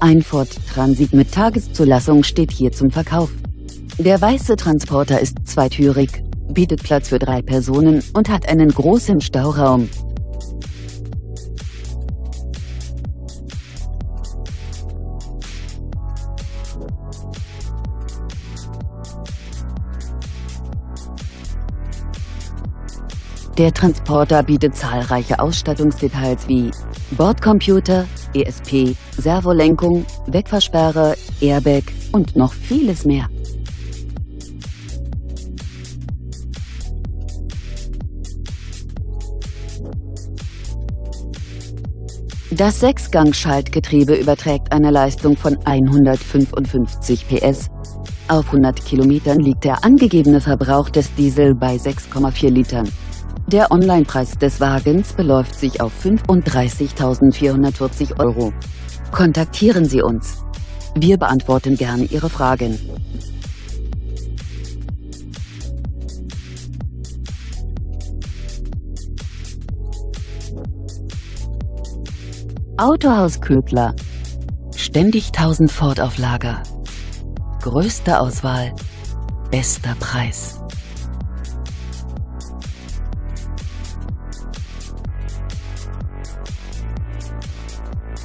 Ein Ford Transit mit Tageszulassung steht hier zum Verkauf. Der weiße Transporter ist zweitürig, bietet Platz für drei Personen und hat einen großen Stauraum. Der Transporter bietet zahlreiche Ausstattungsdetails wie Bordcomputer, ESP, Servolenkung, Wegfahrsperre, Airbag und noch vieles mehr. Das Sechsgang-Schaltgetriebe überträgt eine Leistung von 155 PS. Auf 100 Kilometern liegt der angegebene Verbrauch des Diesel bei 6,4 Litern. Der Onlinepreis des Wagens beläuft sich auf 35.440 Euro. Kontaktieren Sie uns. Wir beantworten gerne Ihre Fragen. Autohaus Ködler. Ständig 1000 Ford auf Lager. Größte Auswahl. Bester Preis.